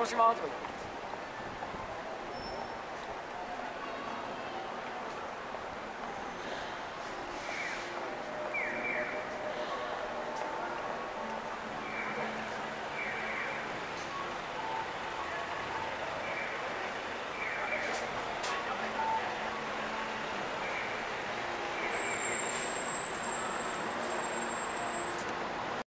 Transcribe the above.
越しますとか言って。